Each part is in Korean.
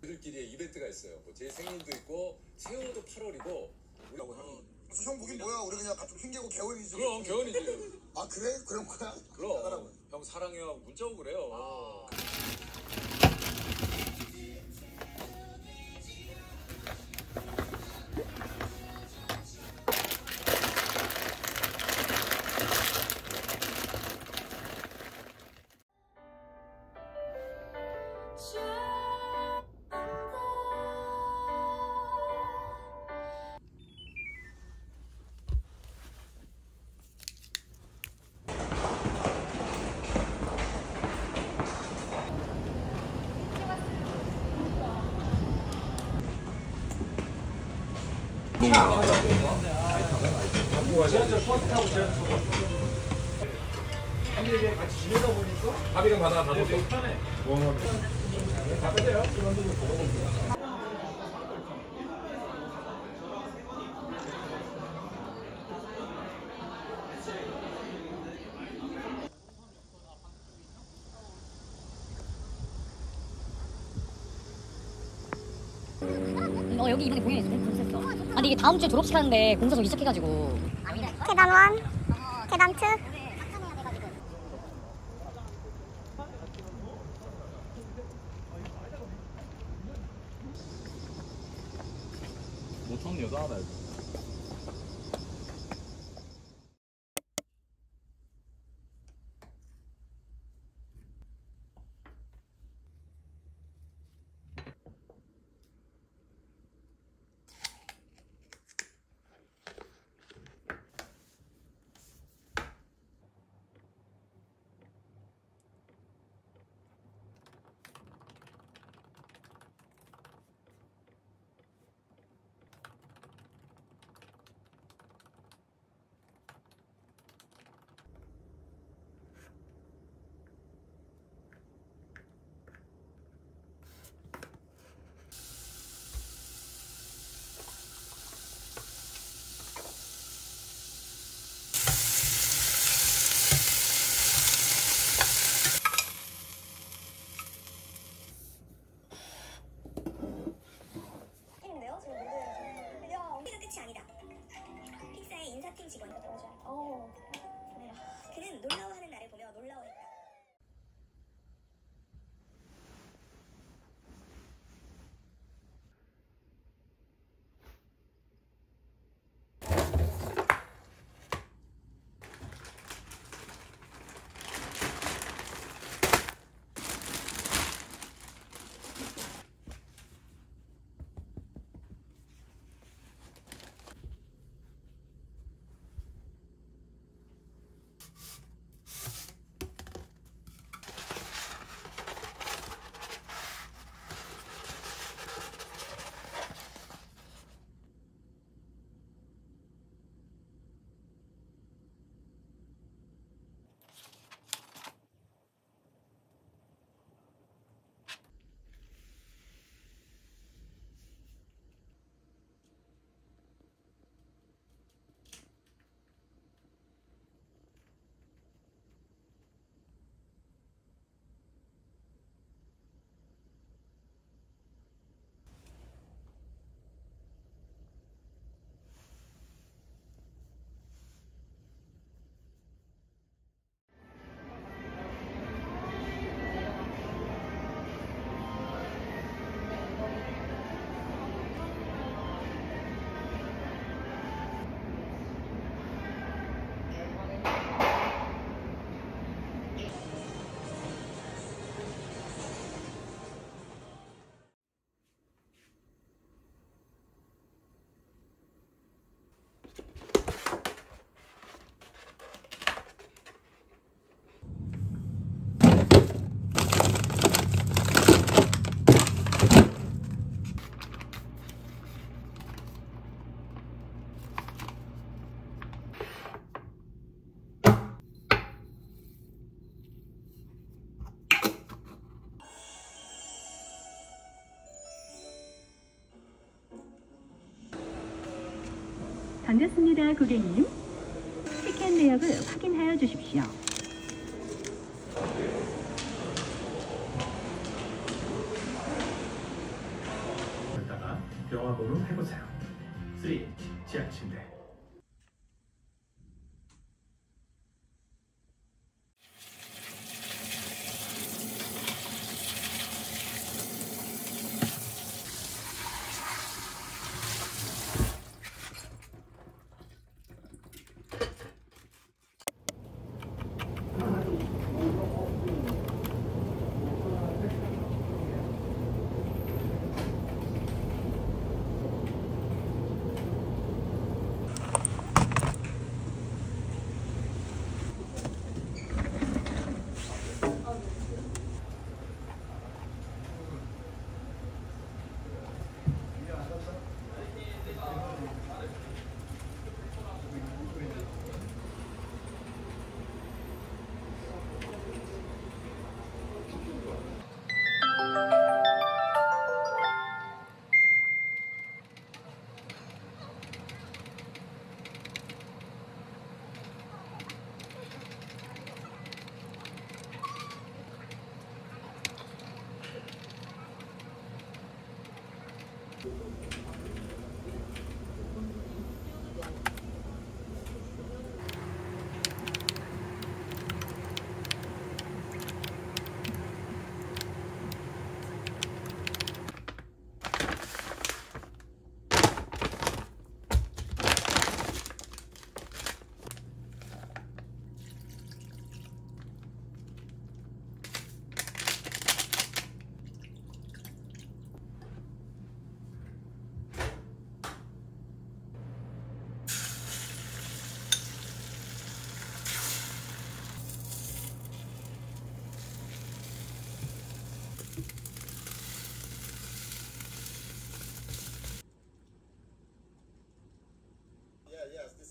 들끼리 이벤트가 있어요. 뭐 제 생일도 있고 새우도 8월이고 라고 형. 형 보긴 뭐야? 우리 그냥 같은 핑계고 개월이지. 그럼 개원이지. 아 그래? 그런 거야? 그럼 형 사랑해요 문자 오고 그래요. 합 의금 받아 다 줬어? 어 여기 이번에 공연 있어 공사했어 아 근데 이게 다음 주에 졸업식 하는데 공사 저기 시작해가지고. 계단 1, 계단 2. 모천 여자 하나 반갑습니다, 고객님. 티켓 내역을 확인하여 주십시오. 보러 해보세요. 3. 지하 침대.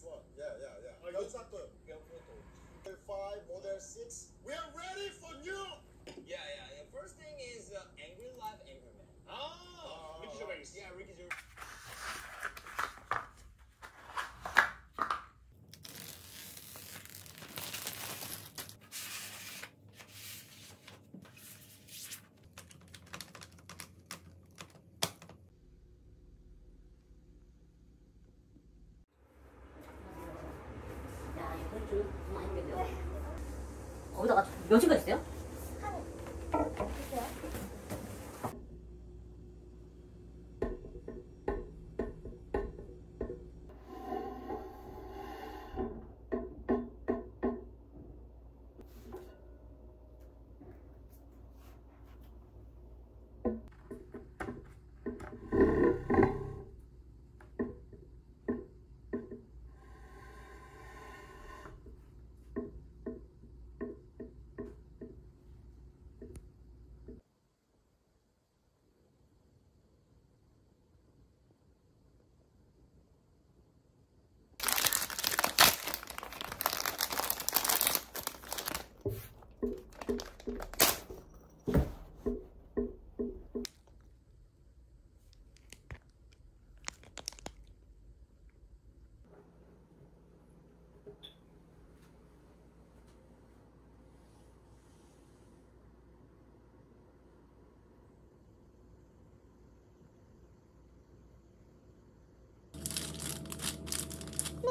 Yeah, yeah, yeah. Are no, you, it's not 12. Yeah, 5, Model 6. We are ready for new 며칠간 있어요?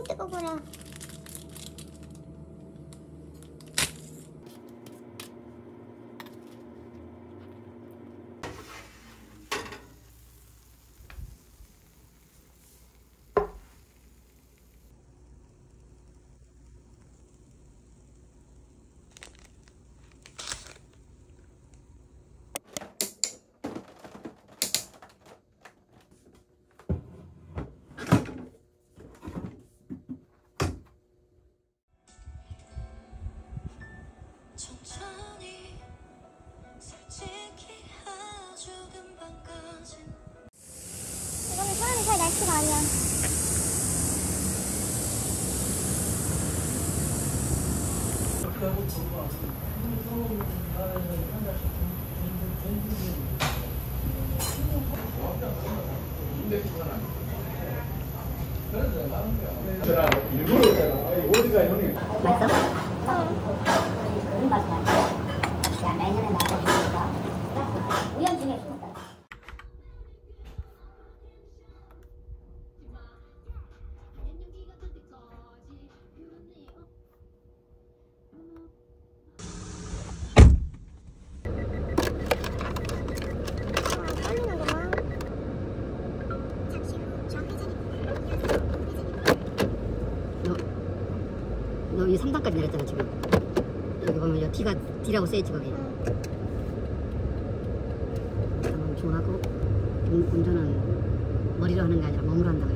뜨거워라. 무슨 맛이야? 야, 3단까지 내렸잖아 지금. 여기 보면 여기 D가 D라고 써있지 거기. 주문하고 운- 운전은 머리로 하는 게 아니라 몸으로 한다고